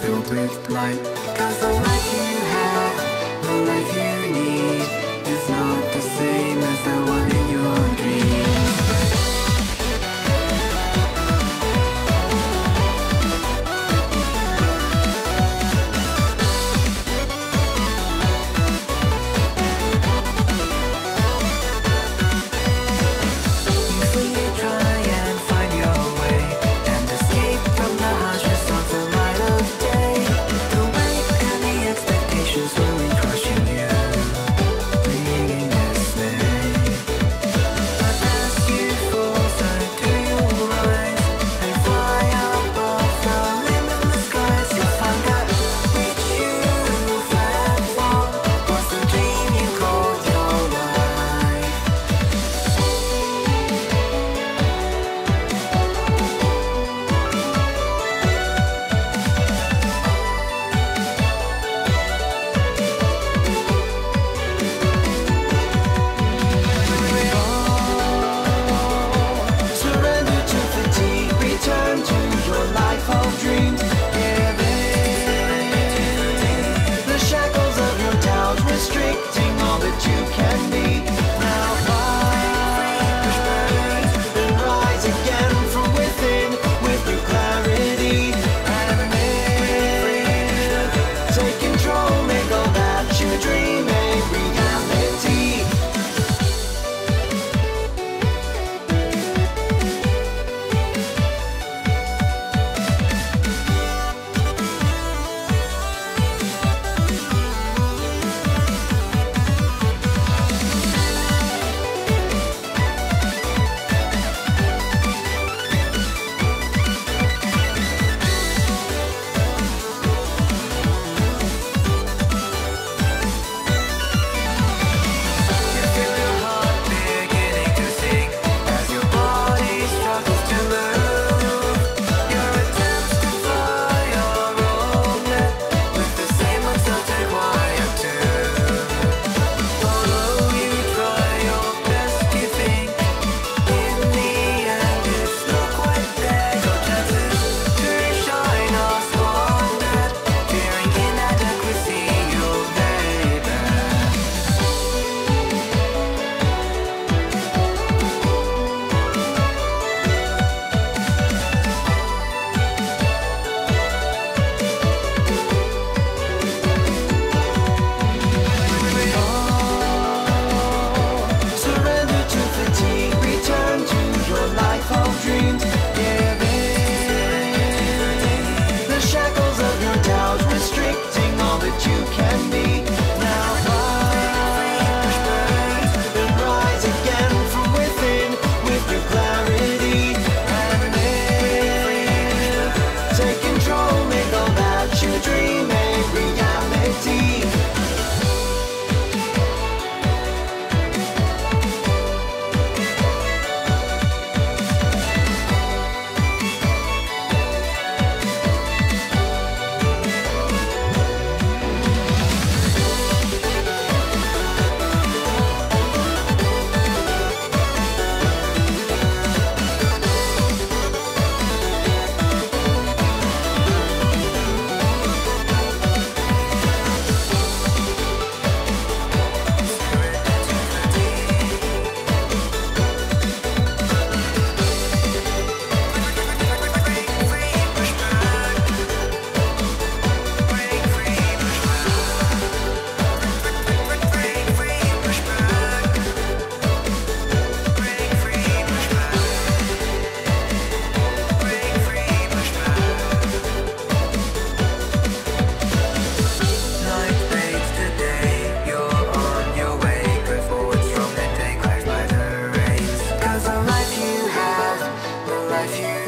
filled with light. Cause the life drive you.